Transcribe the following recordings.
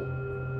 あ。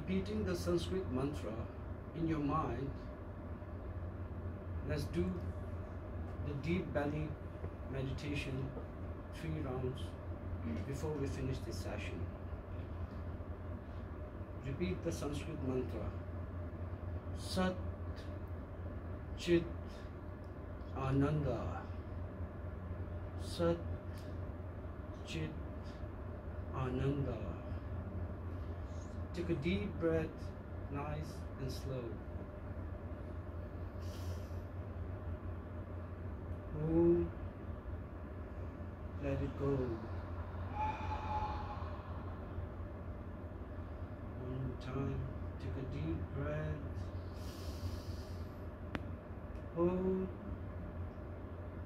Repeating the Sanskrit mantra in your mind, let's do the deep belly meditation three rounds before we finish this session. Repeat the Sanskrit mantra. Sat Chit Ananda. Sat Chit Ananda Take a deep breath, nice and slow. Om, let it go. One time, take a deep breath. Hold,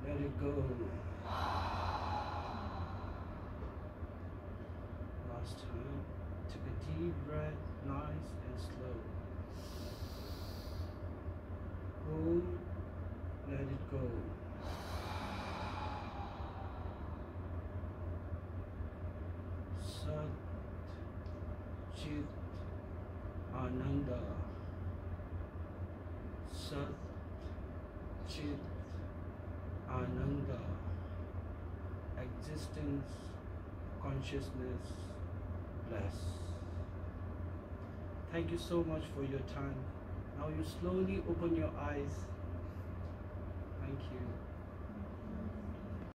let it go. Last time, take a deep breath, nice and slow. Hold, let it go. Sat Chit Ananda Sat Chit Ananda Existence Consciousness Bless Thank you so much for your time. Now you slowly open your eyes.